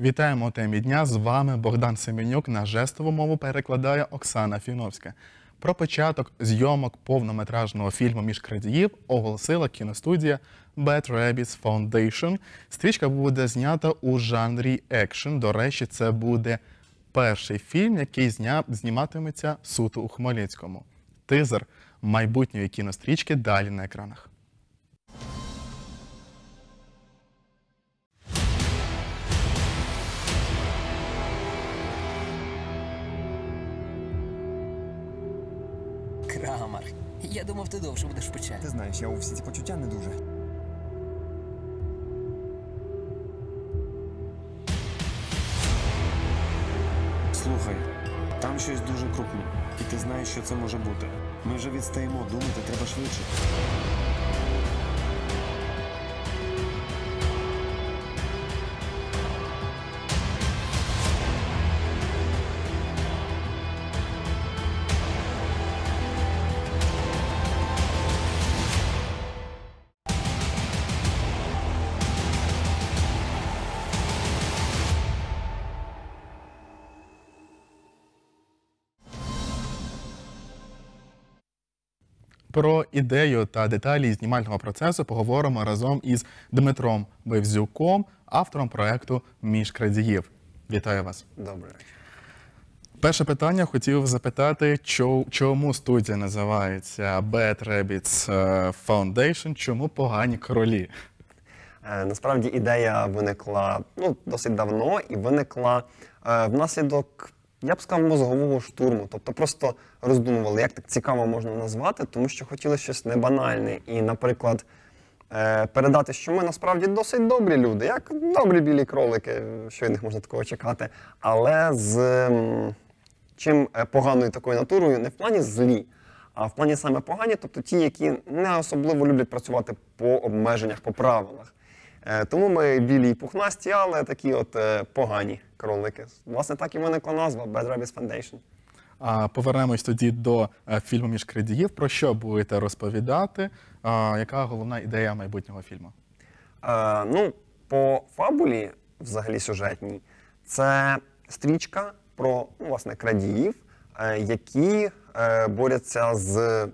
Вітаємо темі дня. З вами Богдан Семенюк. На жестову мову перекладає Оксана Фіновська. Про початок зйомок повнометражного фільму Між крадіїв оголосила кіностудія Bad Rabbits Foundation. Стрічка буде знята у жанрі екшн. До речі, це буде перший фільм, який зніматиметься суто у Хмельницькому. Тизер майбутньої кінострічки далі на екранах. Крамар. Я думав, ти довше будеш в печалі. Ти знаєш, я у всі ці почуття не дуже. Слухай, там щось дуже крупне, і ти знаєш, що це може бути. Ми вже відстаємо, думати треба швидше. Про ідею та деталі знімального процесу поговоримо разом із Дмитром Бевзюком, автором проекту Між крадіїв. Вітаю вас. Добре. Перше питання хотів запитати, чому студія називається Bad Rabbits е, Foundation, чому погані королі? Е, насправді ідея виникла ну, досить давно і виникла е, внаслідок, я б сказав, мозгового штурму. Тобто просто роздумували, як так цікаво можна назвати, тому що хотіли щось небанальне. І, наприклад, е, передати, що ми насправді досить добрі люди, як добрі білі кролики, що від них можна такого чекати. Але з чим е, поганою такою натурою, не в плані злі, а в плані саме погані, тобто ті, які не особливо люблять працювати по обмеженнях, по правилах. Е, Тому ми білі і пухнасті, але такі от е, погані кролики. Власне, так і виникла назва Bad Rabbits Foundation. А повернемось тоді до е, фільму Між крадіїв. Про що будете розповідати? А, Яка головна ідея майбутнього фільму? Е, ну, по фабулі, взагалі сюжетній, це стрічка про ну, власне, крадіїв, які борються з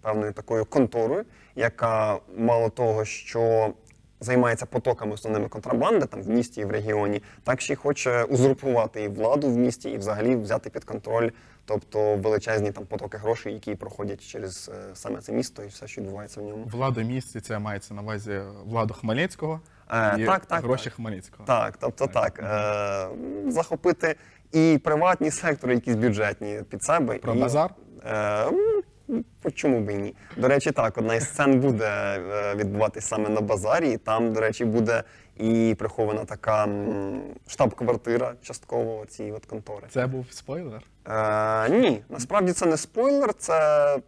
певною такою конторою, яка мало того, що займається потоками основними контрабанди там в місті і в регіоні, так ще й хоче узурпувати і владу в місті, і взагалі взяти під контроль, тобто величезні там потоки грошей, які проходять через е, саме це місто і все, що відбувається в ньому. Влада місті це мається на увазі владу Хмельницького Е, і так, так, гроші так. Хмельницького. Так, тобто так. Е, захопити і приватні сектори, якісь бюджетні під себе. Про і, базар? Е, чому б і ні? До речі, так, одна із сцен буде е, відбуватись саме на базарі, і там, до речі, буде і прихована така штаб-квартира частково цієї от контори. Це був спойлер. Е, ні, насправді це не спойлер, це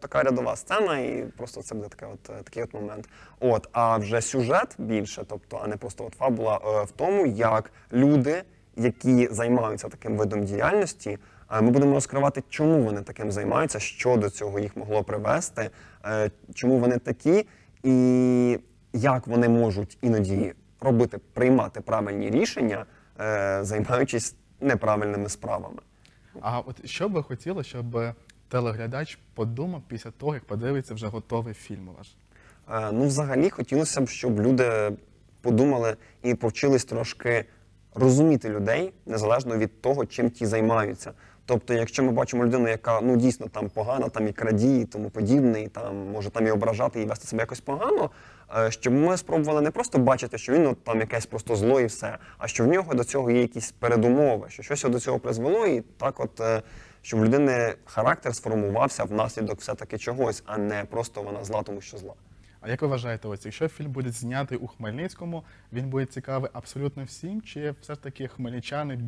така рядова сцена, і просто це буде таке от, е, такий от момент. От, а вже сюжет більше, тобто, а не просто от фабула, е, в тому, як люди, які займаються таким видом діяльності, ми будемо розкривати, чому вони таким займаються, що до цього їх могло привести, е, чому вони такі, і як вони можуть іноді робити, приймати правильні рішення, е, займаючись неправильними справами. А от що би хотіло, щоб телеглядач подумав після того, як подивиться вже готовий фільм ваш? Е, Ну, взагалі, хотілося б, щоб люди подумали і повчились трошки розуміти людей незалежно від того, чим ті займаються. Тобто, якщо ми бачимо людину, яка ну дійсно там погана, там і крадіє, тому подібне, і там може там і ображати і вести себе якось погано, е, щоб ми спробували не просто бачити, що він от, там якесь просто зло і все, а що в нього до цього є якісь передумови, що щось до цього призвело, і так, от е, щоб в людини характер сформувався внаслідок все-таки чогось, а не просто вона зла, тому що зла. А як ви вважаєте, ось якщо фільм буде знятий у Хмельницькому, він буде цікавий абсолютно всім, чи все ж таки хмельничани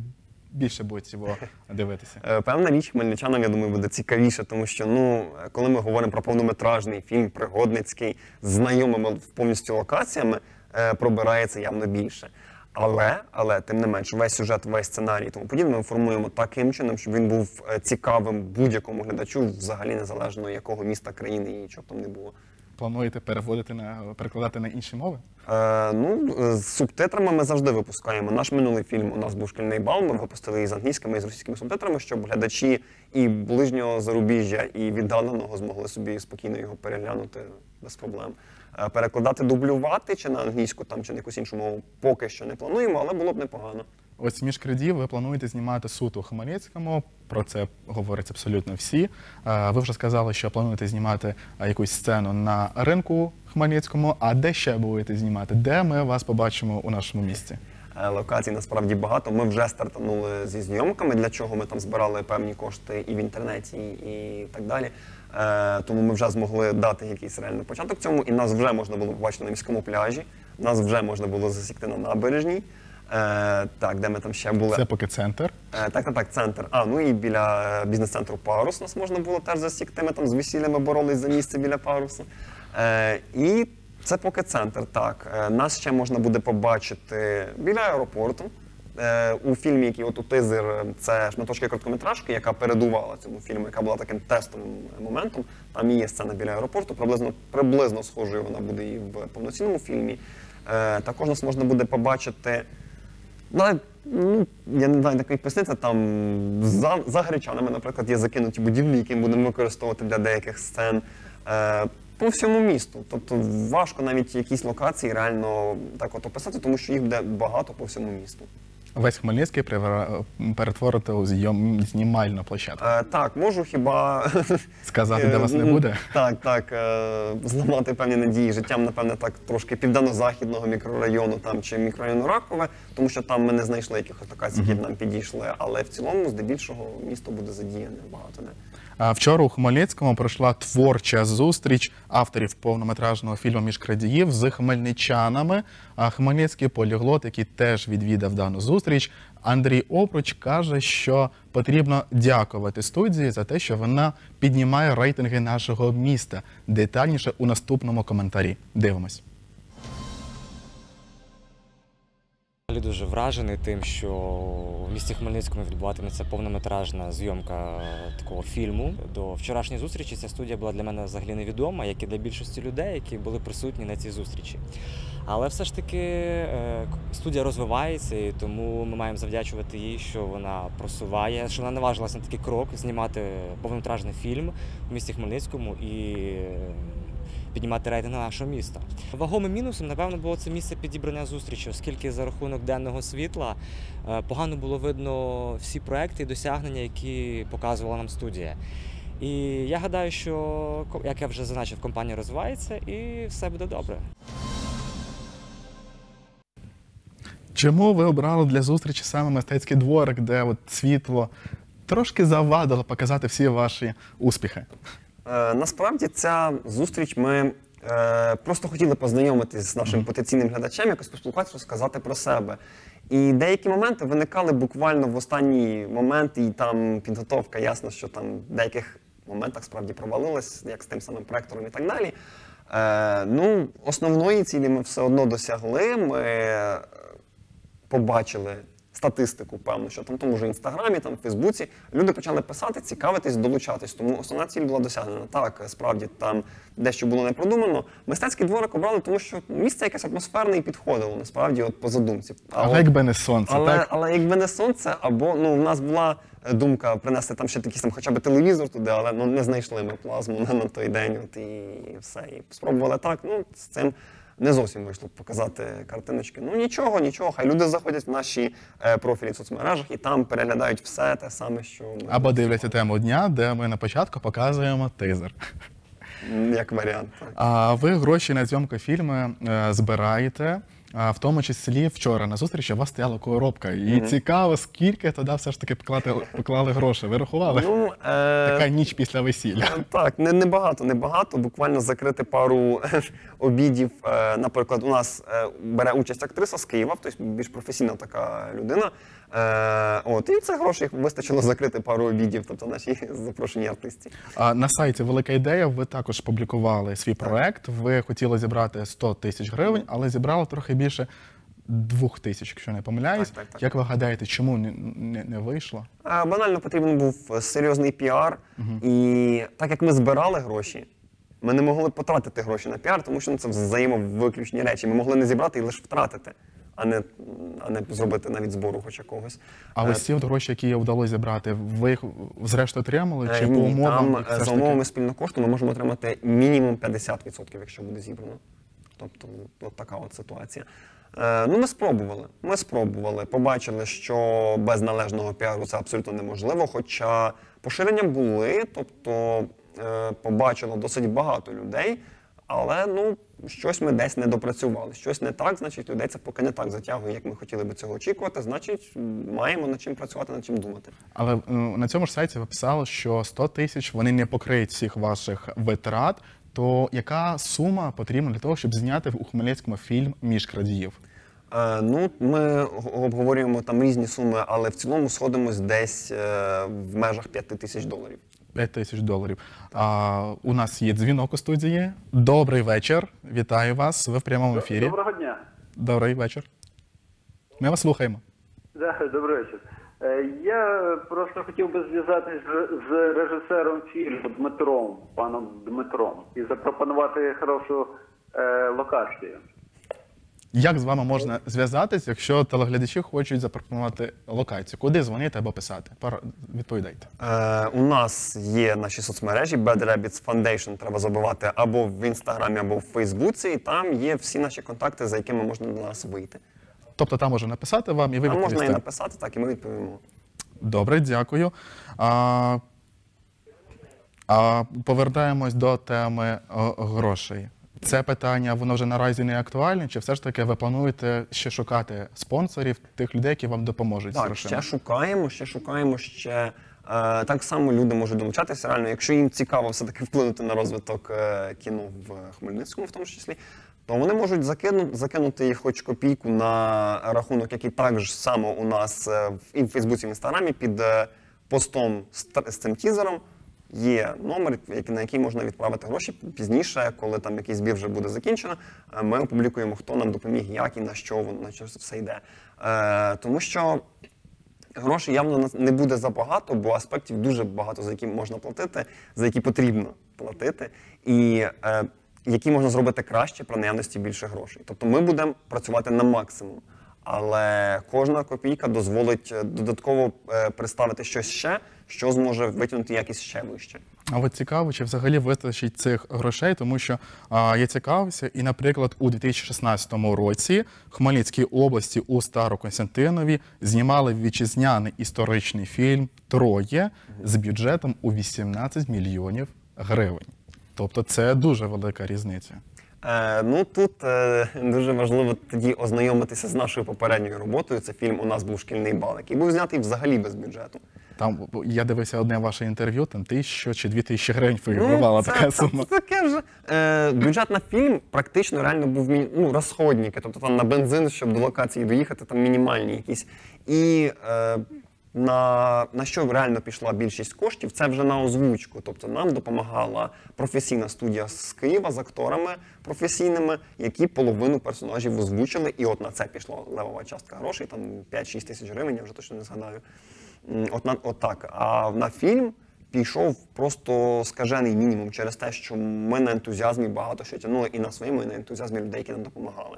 більше будуть його дивитися? Е, Певна річ хмельничанам, я думаю, буде цікавіше, тому що ну, коли ми говоримо про повнометражний фільм, пригодницький, з знайомими повністю локаціями, е, пробирається явно більше. Але, але тим не менш, весь сюжет, весь сценарій і тому подібне ми формуємо таким чином, щоб він був е, цікавим будь-якому глядачу, взагалі незалежно якого міста країни і чого б там не було. Плануєте переводити на перекладати на інші мови? Е, ну, е, з субтитрами ми завжди випускаємо. Наш минулий фільм у нас був шкільний бал. Ми випустили і з англійськими, і з російськими субтитрами, щоб глядачі і ближнього зарубіжжя, і віддаленого змогли собі спокійно його переглянути без проблем. Е, перекладати, дублювати чи на англійську, там чи на якусь іншу мову поки що не плануємо, але було б непогано. Ось між крадів ви плануєте знімати суд у Хмельницькому. Про це говорять абсолютно всі. Е, Ви вже сказали, що плануєте знімати е, якусь сцену на ринку Хмельницькому. А де ще будете знімати? Де ми вас побачимо у нашому місті? Е, Локацій насправді багато. Ми вже стартанули зі зйомками, для чого ми там збирали певні кошти і в інтернеті, і так далі. Тому ми вже змогли дати якийсь реальний початок цьому, і нас вже можна було побачити на міському пляжі. Нас вже можна було засікти на набережній. Е, так, де ми там ще були. Це поки центр. Е, Так, так, так, центр. А, ну і біля е, бізнес-центру Парус нас можна було теж засікти. Ми там з весіллями боролись за місце біля парусу. Е, і це поки центр. Так, Е, нас ще можна буде побачити біля аеропорту. Е, у фільмі, який от у тизер, е, це шматочки короткометражки, яка передувала цьому фільму, яка була таким тестовим моментом. Там і є сцена біля аеропорту, приблизно, приблизно схожою вона буде і в повноцінному фільмі. Е, також нас можна буде побачити Ну, ну, я не знаю, як їх пояснити, там за, за Гречанами, наприклад, є закинуті будівлі, які ми будемо використовувати для деяких сцен. Е, по всьому місту. Тобто важко навіть якісь локації реально так от описати, тому що їх буде багато по всьому місту. Весь Хмельницький перетворити у зйом... знімальну площадку. Е, так, можу хіба Сказати, де вас не Е, буде? Так, так. е, Зламати певні надії життям, напевне, так трошки південно-західного мікрорайону там чи мікрорайону Ракове, тому що там ми не знайшли якихось локацій, які б нам підійшли. Але в цілому, здебільшого, місто буде задіяне багато де. Вчора у Хмельницькому пройшла творча зустріч авторів повнометражного фільму Між крадіїв з хмельничанами. Хмельницький поліглот, який теж відвідав дану зустріч, Андрій Опруч каже, що потрібно дякувати студії за те, що вона піднімає рейтинги нашого міста. Детальніше у наступному коментарі. Дивимось. Дуже вражений тим, що в місті Хмельницькому відбуватиметься повнометражна зйомка такого фільму. До вчорашньої зустрічі ця студія була для мене взагалі невідома, як і для більшості людей, які були присутні на цій зустрічі. Але все ж таки е, студія розвивається, і тому ми маємо завдячувати їй, що вона просуває, що вона наважилася на такий крок знімати повнометражний фільм в місті Хмельницькому і піднімати рейтинг нашого міста. Вагомим мінусом, напевно, було це місце підібрання зустрічі, оскільки за рахунок денного світла е, погано було видно всі проекти і досягнення, які показувала нам студія. І я гадаю, що як я вже зазначив, компанія розвивається і все буде добре. Чому ви обрали для зустрічі саме мистецький дворик, де от світло трошки завадило показати всі ваші успіхи? Е, насправді ця зустріч ми е, просто хотіли познайомитись з нашим потенційним глядачем, якось поспілкуватися, розказати про себе. І деякі моменти виникали буквально в останній момент, і там підготовка, ясно, що там в деяких моментах справді провалилась, як з тим самим проектором і так далі. Е, ну, основної цілі ми все одно досягли. Ми е, побачили статистику, певно, що там в тому ж інстаграмі, там в Фейсбуці люди почали писати, цікавитись, долучатись. Тому основна ціль була досягнена. Так, справді там дещо було не продумано. Мистецький дворик обрали, тому що місце якесь атмосферне і підходило, насправді, от по задумці. А Але от- якби не сонце, але, так? але якби не сонце, або ну в нас була е, думка принести там ще такий там, хоча б телевізор туди, але ну не знайшли ми плазму на, на той день. От і все. І спробували так. Ну з цим не зовсім вийшло показати картиночки. Ну нічого, нічого. Хай люди заходять в наші е, профілі в соцмережах і там переглядають все те саме, що ми Або дивляться тему дня, де ми на початку показуємо тизер. Як варіант. Так. А ви гроші на зйомку фільму е, збираєте. А в тому числі вчора на зустрічі у вас стояла коробка. І цікаво, скільки тоді все ж таки поклати, поклали гроші. Ви рахували? Ну, е, Така ніч після весілля. Так, не, не багато, не багато. Буквально закрити пару обідів. Е, наприклад, у нас е, бере участь актриса з Києва, тобто більш професійна така людина. Е, от, і це грошей вистачило закрити пару обідів, тобто наші запрошені артисті. А на сайті Велика ідея ви також публікували свій проект. Ви хотіли зібрати 100 тисяч гривень, але зібрали трохи більше двох тисяч, якщо не помиляюсь. Так, так, так. Як ви гадаєте, чому не, не, не вийшло? Е, банально потрібен був серйозний піар. І так як ми збирали гроші, Ми не могли потратити гроші на піар, тому що ну, це взаємовиключні речі. Ми могли не зібрати і лише втратити, а не, а не зробити навіть збору хоч якогось. А Е, ось ці от гроші, які вдалося зібрати, ви їх зрештою отримали? Чи Е, по умовам там е, за таки- умовами спільного кошту ми можемо отримати мінімум 50%, якщо буде зібрано. Тобто, от така от ситуація. Ну, ми спробували. Ми спробували. Побачили, що без належного піару це абсолютно неможливо. Хоча поширення були, тобто побачило досить багато людей, але ну, щось ми десь не допрацювали. Щось не так, значить, людей це поки не так затягує, як ми хотіли би цього очікувати. Значить, маємо над чим працювати, над чим думати. Але на цьому ж сайті ви писали, що 100 тисяч вони не покриють всіх ваших витрат. То яка сума потрібна для того, щоб зняти у Хмельницькому фільм між крадіїв? Е, ну, ми обговорюємо там різні суми, але в цілому сходимось десь е, в межах 5 тисяч доларів. 5 тисяч доларів. А, у нас є дзвінок у студії. Добрий вечір. Вітаю вас. Ви в прямому ефірі. Доброго дня. Добрий вечір. Ми вас слухаємо. Да, добрий вечір. Е, Я просто хотів би зв'язатись з- з режисером фільму Дмитром, паном Дмитром, і запропонувати хорошу е, локацію. Як з вами можна зв'язатись, якщо телеглядачі хочуть запропонувати локацію? Куди дзвонити або писати? Відповідайте. Е, у нас є наші соцмережі Bad Rabbits Foundation, треба забивати або в інстаграмі, або в Фейсбуці, і там є всі наші контакти, за якими можна до нас вийти. Тобто там можна написати вам і ви Там можна і написати, так і ми відповімо. Добре, дякую. А, а повертаємось до теми о, грошей. Це питання воно вже наразі не актуальне, чи все ж таки ви плануєте ще шукати спонсорів, тих людей, які вам допоможуть Так, ще шукаємо, ще шукаємо ще. Е, так само люди можуть долучатися. Реально, якщо їм цікаво все-таки вплинути на розвиток е, кіно в Хмельницькому, в тому числі, то вони можуть закинути, закинути їх хоч копійку на рахунок, який також само у нас е, і в Фейсбуці, і в Інстаграмі під постом з цим тізером. Є номер, на який можна відправити гроші пізніше, коли там якийсь збір вже буде закінчено. е, Ми опублікуємо, хто нам допоміг, як і на що воно- на що все йде. Е, тому що Грошей явно не буде забагато, бо аспектів дуже багато, за які можна платити, за які потрібно платити, і е, які можна зробити краще при наявності більше грошей. Тобто ми будемо працювати на максимум, але кожна копійка дозволить додатково представити щось ще, що зможе витягнути якість ще вище. А от цікаво, чи взагалі вистачить цих грошей, тому що а, я цікавився, і, наприклад, у 2016 році в Хмельницькій області у Староконстантинові знімали вітчизняний історичний фільм Троє з бюджетом у 18 мільйонів гривень. Тобто це дуже велика різниця. Е, ну тут е, дуже важливо тоді ознайомитися з нашою попередньою роботою. Це фільм У нас був шкільний бал, який був знятий взагалі без бюджету. Там я дивився одне ваше інтерв'ю, там тисячу чи дві тисячі гривень фігурувала Ну, така сума. це таке вже. Е, бюджет на фільм практично реально був ну, розходники. Тобто там на бензин, щоб до локації доїхати, там мінімальні якісь. І е, на, на що реально пішла більшість коштів, це вже на озвучку. Тобто нам допомагала професійна студія з Києва з акторами професійними, які половину персонажів озвучили. І от на це пішла левова частка грошей, там 5-6 тисяч гривень, я вже точно не згадаю. От, на, от так. А на фільм пішов просто скажений мінімум через те, що ми на ентузіазмі багато що тягнули і на своєму, і на ентузіазмі людей, які нам допомагали.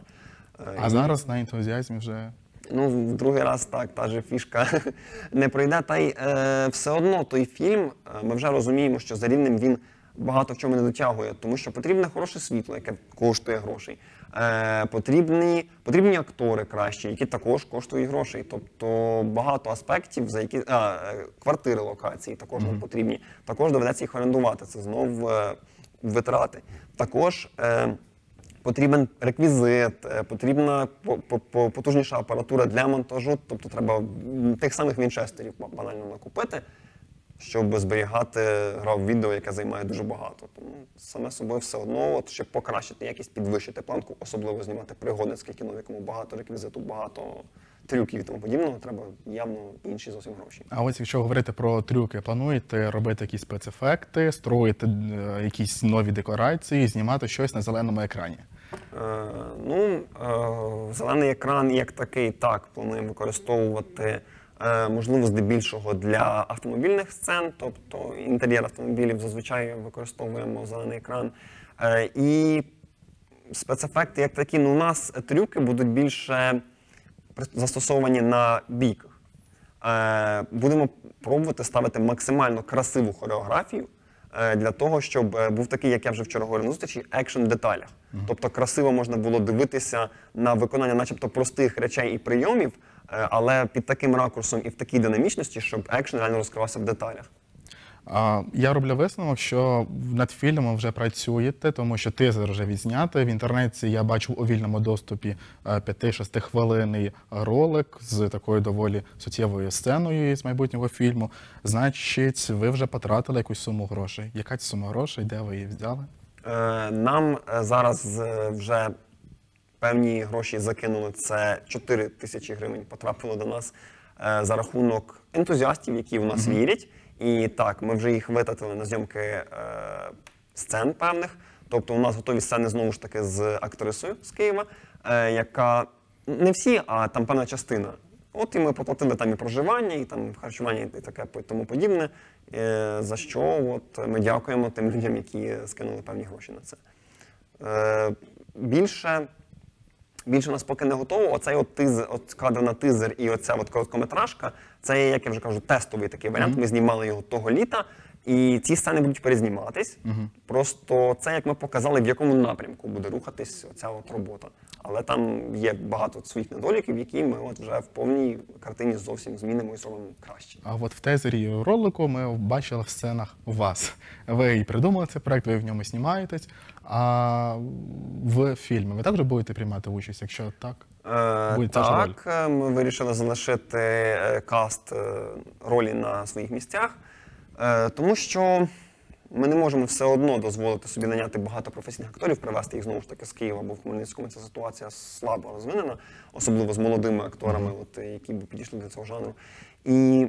А А зараз на ентузіазмі вже Ну, в другий раз так, та же фішка не пройде. Та й е, все одно той фільм, е, ми вже розуміємо, що за рівнем він багато в чому не дотягує, тому що потрібне хороше світло, яке коштує грошей. Е, потрібні, потрібні актори кращі, які також коштують грошей. Тобто багато аспектів, за які а, е, квартири локації також нам потрібні. Також доведеться їх орендувати. Це знов е, витрати. Також. Е, Потрібен реквізит, е, потрібна по- по- по- потужніша апаратура для монтажу, тобто треба тих самих вінчестерів ба- банально накупити, щоб зберігати грав відео, яке займає дуже багато. Тому саме собою все одно, от, щоб покращити якість, підвищити планку, особливо знімати пригодницьке кіно, в якому багато реквізиту, багато трюків і тому подібного, треба явно інші зовсім гроші. А ось якщо говорити про трюки, плануєте робити якісь спецефекти, строїти е, якісь нові декорації, знімати щось на зеленому екрані? Е, ну, е, зелений екран як такий, так, плануємо використовувати можливо, здебільшого для автомобільних сцен, тобто інтер'єр автомобілів зазвичай використовуємо зелений екран. Е, і спецефекти, як такі, ну у нас трюки будуть більше застосовані на бійках. Е, будемо пробувати ставити максимально красиву хореографію е, для того, щоб е, був такий, як я вже вчора говорив на зустрічі, екшен в деталях. Тобто красиво можна було дивитися на виконання, начебто простих речей і прийомів, е, але під таким ракурсом і в такій динамічності, щоб екшен реально розкривався в деталях. Я роблю висновок, що над фільмом вже працюєте, тому що тизер вже відзнятий. В інтернеті я бачив у вільному доступі е, 5-6 хвилинний ролик з такою доволі суттєвою сценою з майбутнього фільму. Значить, ви вже потратили якусь суму грошей. Яка ця сума грошей? Де ви її взяли? Е, Нам е, зараз е, вже певні гроші закинули. Це 4 тисячі гривень потрапило до нас е, за рахунок ентузіастів, які в нас вірять. І так, ми вже їх витратили на зйомки е, сцен певних. Тобто у нас готові сцени знову ж таки з актрисою з Києва, е, яка не всі, а там певна частина. От і ми проплатили там і проживання, і там харчування, і таке тому подібне. Е, за що от ми дякуємо тим людям, які скинули певні гроші на це. Е, більше, більше у нас поки не готово. Оцей от тизер, от кадр на тизер і оця от короткометражка, це, як я вже кажу, тестовий такий варіант. Ми знімали його того літа. І ці сцени будуть перезніматись. Просто це, як ми показали, в якому напрямку буде рухатись ця от робота. Але там є багато своїх недоліків, які ми от вже в повній картині зовсім змінимо і зробимо краще. А от в тезері ролику ми бачили в сценах вас. Ви і придумали цей проект, ви в ньому знімаєтесь. А в фільмі ви також будете приймати участь, якщо так? Е, та роль. так, е, ми вирішили залишити е, каст е, ролі на своїх місцях, е, тому що ми не можемо все одно дозволити собі наняти багато професійних акторів, привезти їх знову ж таки з Києва, бо в Хмельницькому ця ситуація слабо розвинена, особливо з молодими акторами, от, які б підійшли до цього жанру. І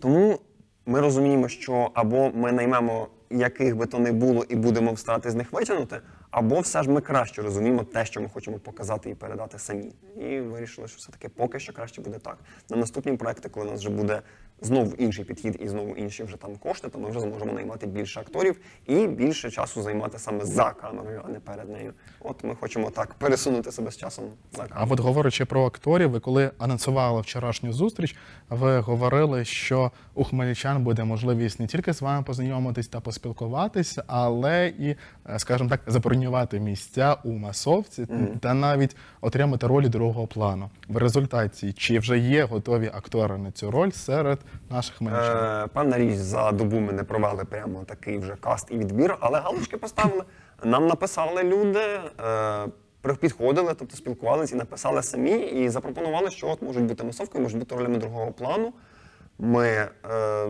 тому ми розуміємо, що або ми наймемо яких би то не було і будемо встати з них витягнути, або все ж ми краще розуміємо те, що ми хочемо показати і передати самі. І вирішили, що все-таки поки що краще буде так. На наступні проекти, коли у нас вже буде знову інший підхід і знову інші вже там кошти, то ми вже зможемо наймати більше акторів і більше часу займати саме за камерою, а не перед нею. От ми хочемо так пересунути себе з часом за камеру. А от говорячи про акторів, ви коли анонсували вчорашню зустріч, ви говорили, що у хмельничан буде можливість не тільки з вами познайомитись та поспілкуватись, але і, е, скажімо так, забронювати місця у масовці та навіть отримати ролі другого плану. В результаті чи вже є готові актори на цю роль серед наших? Е, певна річ, за добу ми не провели прямо такий вже каст і відбір, але галочки поставили. Нам написали люди, е, підходили, тобто спілкувалися і написали самі, і запропонували, що от можуть бути масовкою, можуть бути ролями другого плану. Ми е,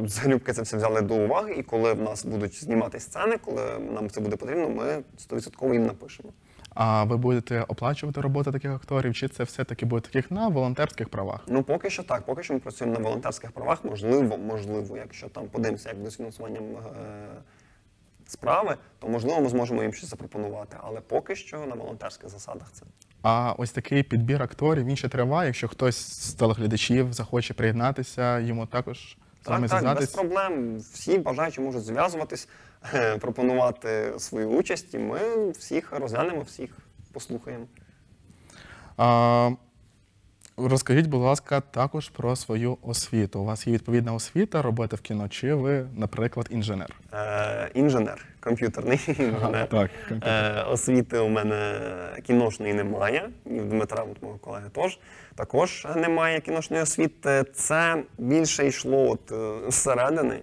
залюбки це все взяли до уваги, і коли в нас будуть знімати сцени, коли нам це буде потрібно, ми 100% їм напишемо. А ви будете оплачувати роботу таких акторів, чи це все-таки буде таких на волонтерських правах? Ну, поки що так. Поки що ми працюємо на волонтерських правах. Можливо, можливо, якщо там подивимося, як фінансуванням е, справи, то можливо ми зможемо їм щось запропонувати. Але поки що на волонтерських засадах це. А ось такий підбір акторів він ще триває. Якщо хтось з телеглядачів захоче приєднатися, йому також Так, так, без проблем. Всі бажаючі можуть зв'язуватись, пропонувати свою участь, і ми всіх розглянемо, всіх послухаємо. А, розкажіть, будь ласка, також про свою освіту. У вас є відповідна освіта, робота в кіно, чи ви, наприклад, інженер? Е, інженер, комп'ютерний інженер. так, Е, освіти у мене кіношної немає, і в Дмитра, от мого колеги, теж. Також немає кіношної освіти. Це більше йшло от, е, зсередини,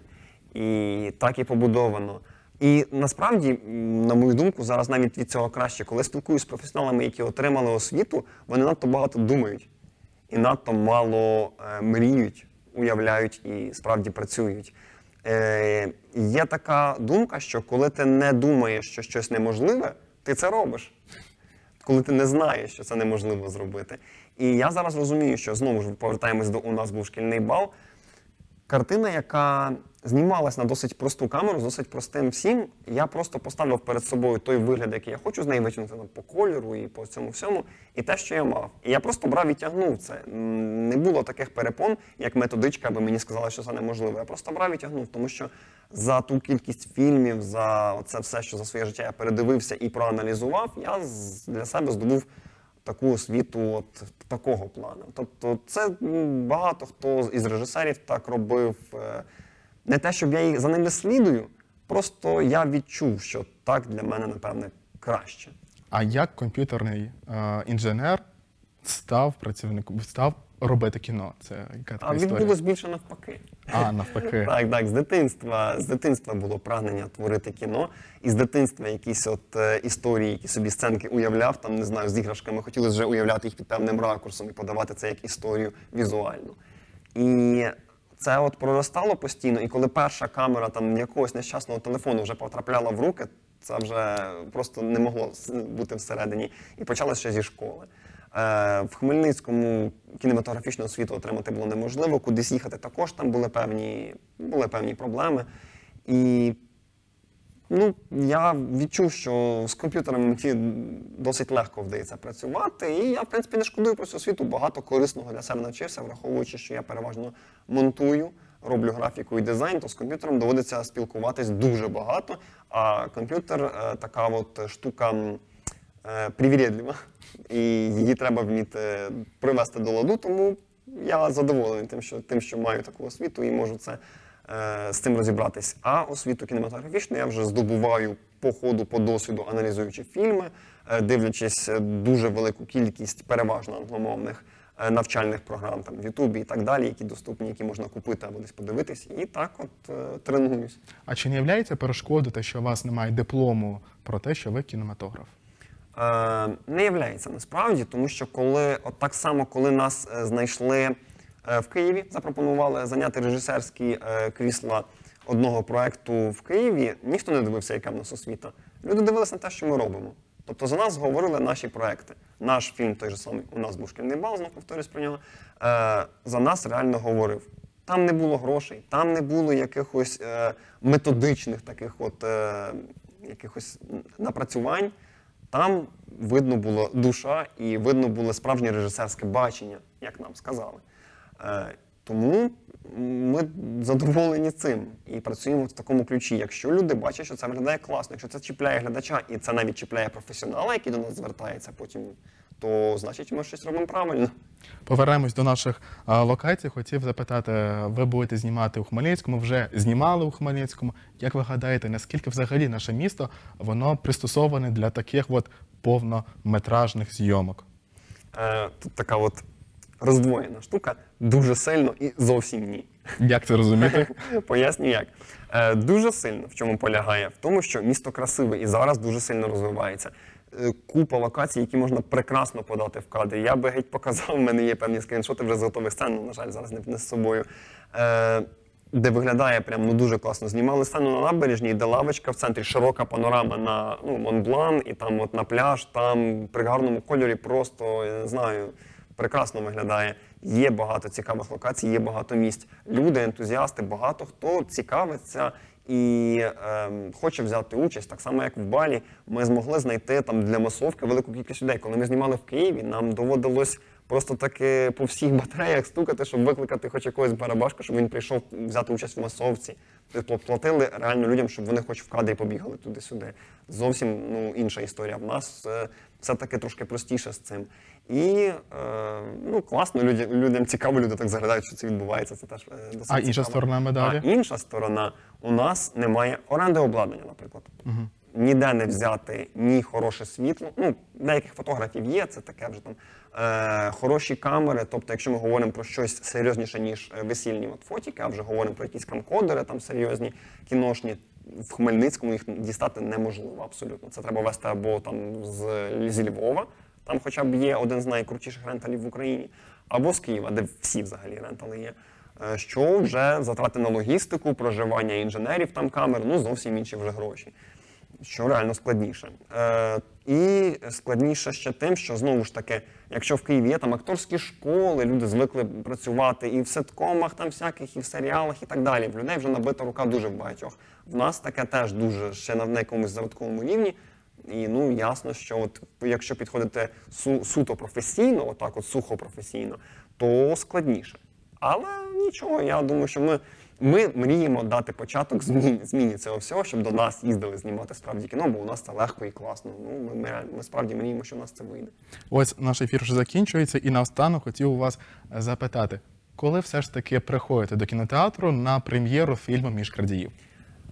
і так і побудовано. І насправді, на мою думку, зараз навіть від цього краще, коли спілкуюся з професіоналами, які отримали освіту, вони надто багато думають і надто мало е, мріють, уявляють і справді працюють. Е, є така думка, що коли ти не думаєш, що щось неможливе, ти це робиш. Коли ти не знаєш, що це неможливо зробити. І я зараз розумію, що знову ж повертаємось до у нас був шкільний бал. Картина, яка знімалась на досить просту камеру, з досить простим всім. Я просто поставив перед собою той вигляд, який я хочу з неї витягнути по кольору і по цьому всьому, і те, що я мав. І я просто брав і тягнув це. Не було таких перепон, як методичка, аби мені сказала, що це неможливо. Я просто брав і тягнув, тому що за ту кількість фільмів, за це все, що за своє життя я передивився і проаналізував, я для себе здобув таку освіту от такого плану. Тобто, це багато хто із режисерів так робив. Е, Не те, щоб я їх за ними слідую, просто я відчув, що так для мене, напевне, краще. А як комп'ютерний е, інженер став працівником, став робити кіно? Це яка така А історія? відбулось більше навпаки. А, навпаки. Так, так, з дитинства, з дитинства було прагнення творити кіно, і з дитинства якісь от е, історії, які собі сценки уявляв, там не знаю, з іграшками хотілося вже уявляти їх під певним ракурсом і подавати це як історію візуальну. І це от проростало постійно, і коли перша камера там якогось нещасного телефону вже потрапляла в руки, це вже просто не могло бути всередині. І почалося ще зі школи. Е, В Хмельницькому кінематографічну освіту отримати було неможливо, кудись їхати також там були певні, були певні проблеми. І ну, я відчув, що з комп'ютерами мені досить легко вдається працювати. І я, в принципі, не шкодую про цю освіту. Багато корисного для себе навчився, враховуючи, що я переважно монтую, роблю графіку і дизайн, то з комп'ютером доводиться спілкуватись дуже багато. А комп'ютер е, така от штука е. І її треба вміти привести до ладу, тому я задоволений тим, що, тим, що маю таку освіту і можу це е, з цим розібратись. А освіту кінематографічну я вже здобуваю по ходу, по досвіду, аналізуючи фільми, е, дивлячись дуже велику кількість переважно англомовних навчальних програм там в Ютубі і так далі, які доступні, які можна купити або десь подивитись. І так от тренуюсь. А чи не являється перешкодою те, що у вас немає диплому про те, що ви кінематограф? Е, не являється насправді, тому що коли от так само, коли нас е, знайшли е, в Києві, запропонували зайняти режисерські крісла одного проекту в Києві, ніхто не дивився, яка в нас освіта. Люди дивилися на те, що ми робимо. Тобто за нас говорили наші проекти. Наш фільм той же самий, у нас був шкільний бал, знов повторюсь про нього. За нас реально говорив. Там не було грошей, там не було якихось методичних таких от якихось напрацювань. Там видно було душа і видно було справжнє режисерське бачення, як нам сказали. Е, тому ми задоволені цим і працюємо в такому ключі. Якщо люди бачать, що це виглядає класно, якщо це чіпляє глядача, і це навіть чіпляє професіонала, який до нас звертається потім, то значить ми щось робимо правильно. Повернемось до наших а, локацій. Хотів запитати, ви будете знімати у Хмельницькому, вже знімали у Хмельницькому. Як ви гадаєте, наскільки взагалі наше місто воно пристосоване для таких от повнометражних зйомок? Е, тут така от роздвоєна штука, дуже сильно і зовсім ні. Як це розуміти? Поясню як. Е, дуже сильно в чому полягає? В тому, що місто красиве і зараз дуже сильно розвивається. Е, Купа локацій, які можна прекрасно подати в кадр. Я би геть показав, в мене є певні скріншоти вже з готових сцен, на жаль, зараз не, не з собою. Е, де виглядає прям ну, дуже класно. Знімали сцену на набережній, де лавочка в центрі, широка панорама на ну, Монблан, і там от на пляж, там при гарному кольорі просто, я не знаю, прекрасно виглядає. Є багато цікавих локацій, є багато місць. Люди, ентузіасти, багато хто цікавиться і е, хоче взяти участь. Так само, як в Балі, ми змогли знайти там для масовки велику кількість людей. Коли ми знімали в Києві, нам доводилось просто таки по всіх батареях стукати, щоб викликати хоч якогось барабашка, щоб він прийшов взяти участь в масовці. Тобто платили реально людям, щоб вони хоч в кадрі побігали туди-сюди. Зовсім ну, інша історія. В нас е, все-таки трошки простіше з цим. І е, ну, класно, людям, людям цікаво, люди так заглядають, що це відбувається. Це теж е, досить А інша сторона медалі? А інша сторона, у нас немає оренди обладнання, наприклад. Ніде не взяти ні хороше світло. Ну, деяких фотографів є, це таке вже там е, хороші камери. Тобто, якщо ми говоримо про щось серйозніше, ніж е, весільні от фотіки, а вже говоримо про якісь камкодери, там серйозні кіношні. В Хмельницькому їх дістати неможливо абсолютно. Це треба вести або там з, зі Львова, там хоча б є один з найкрутіших ренталів в Україні, або з Києва, де всі взагалі рентали є. Е, Що вже затрати на логістику, проживання інженерів, там камер, ну зовсім інші вже гроші. Що реально складніше. Е, і складніше ще тим, що знову ж таки, якщо в Києві є там акторські школи, люди звикли працювати і в ситкомах, там всяких, і в серіалах, і так далі. В людей вже набита рука дуже в багатьох. В нас таке теж дуже ще на, якомусь заводковому рівні. І ну ясно, що от якщо підходити су, суто професійно, отак, от сухо професійно, то складніше. Але нічого, я думаю, що ми, ми мріємо дати початок зміні, зміні цього всього, щоб до нас їздили знімати справді кіно, бо у нас це легко і класно. Ну, ми, ми, ми справді мріємо, що в нас це вийде. Ось наш ефір вже закінчується, і наостанок хотів у вас е, запитати, коли все ж таки приходите до кінотеатру на прем'єру фільму Між крадіїв?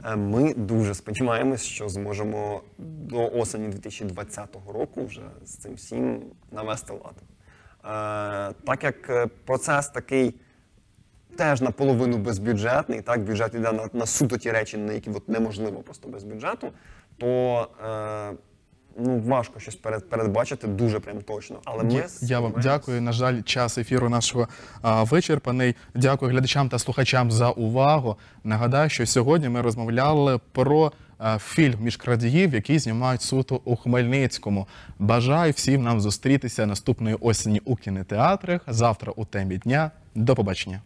Е, Ми дуже сподіваємось, що зможемо до осені 2020 року вже з цим всім навести лад. Е, так як процес такий теж наполовину безбюджетний, так, бюджет йде на, на суто ті речі, на які от неможливо просто без бюджету, то е, ну, важко щось перед, передбачити дуже прям точно. Але ми Я вам дякую. На жаль, час ефіру нашого а, вичерпаний. Дякую глядачам та слухачам за увагу. Нагадаю, що сьогодні ми розмовляли про фільм між крадіїв, який знімають суто у Хмельницькому. Бажаю всім нам зустрітися наступної осені у кінотеатрах. Завтра у темі дня. До побачення.